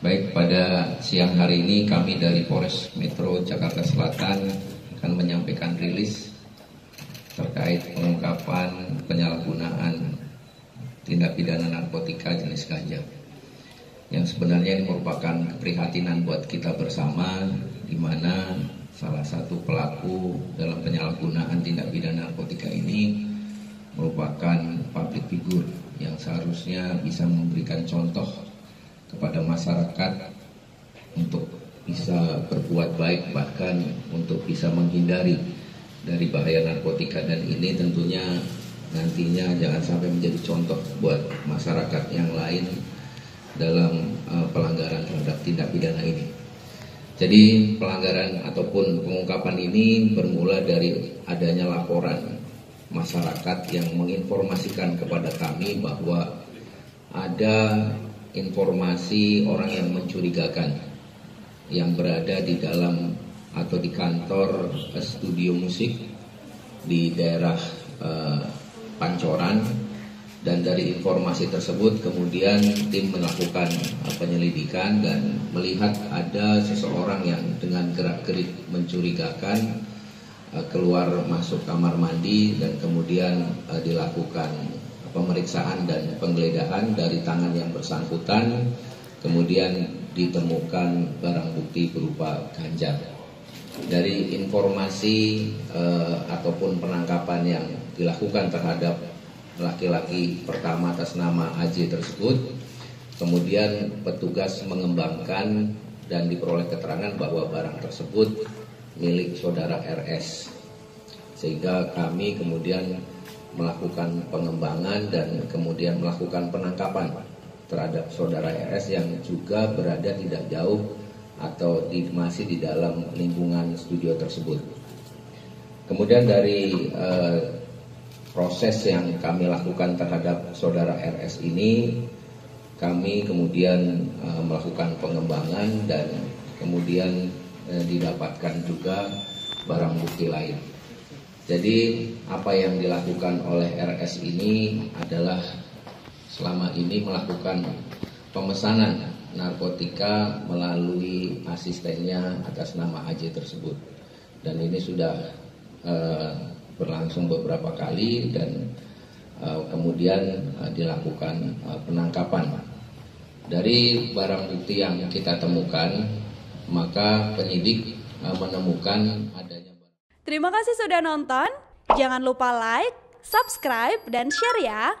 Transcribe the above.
Baik, pada siang hari ini kami dari Polres Metro Jakarta Selatan akan menyampaikan rilis terkait pengungkapan penyalahgunaan tindak pidana narkotika jenis ganja. Yang sebenarnya ini merupakan keprihatinan buat kita bersama di mana salah satu pelaku dalam penyalahgunaan tindak pidana narkotika ini merupakan public figure yang seharusnya bisa memberikan contoh kepada masyarakat untuk bisa berbuat baik bahkan untuk bisa menghindari dari bahaya narkotika dan ini tentunya nantinya jangan sampai menjadi contoh buat masyarakat yang lain dalam uh, pelanggaran terhadap tindak pidana ini. Jadi pelanggaran ataupun pengungkapan ini bermula dari adanya laporan masyarakat yang menginformasikan kepada kami bahwa ada informasi orang yang mencurigakan yang berada di dalam atau di kantor eh, studio musik di daerah uh, Pancoran. Dan dari informasi tersebut kemudian tim melakukan uh, penyelidikan dan melihat ada seseorang yang dengan gerak-gerik mencurigakan keluar masuk kamar mandi dan kemudian uh, dilakukan pemeriksaan dan penggeledahan dari tangan yang bersangkutan kemudian ditemukan barang bukti berupa ganja. Dari informasi eh, ataupun penangkapan yang dilakukan terhadap laki-laki pertama atas nama AJ tersebut kemudian petugas mengembangkan dan diperoleh keterangan bahwa barang tersebut milik saudara RS sehingga kami kemudian melakukan pengembangan dan kemudian melakukan penangkapan terhadap saudara RS yang juga berada tidak jauh atau di, masih di dalam lingkungan studio tersebut. Kemudian dari eh, proses yang kami lakukan terhadap saudara RS ini, kami kemudian eh, melakukan pengembangan dan kemudian eh, didapatkan juga barang bukti lain. Jadi apa yang dilakukan oleh RS ini adalah selama ini melakukan pemesanan narkotika melalui asistennya atas nama AJ tersebut. Dan ini sudah uh, berlangsung beberapa kali dan uh, kemudian uh, dilakukan uh, penangkapan. Dari barang bukti yang kita temukan, maka penyidik uh, menemukan adanya Terima kasih sudah nonton. Jangan lupa like, subscribe, dan share ya.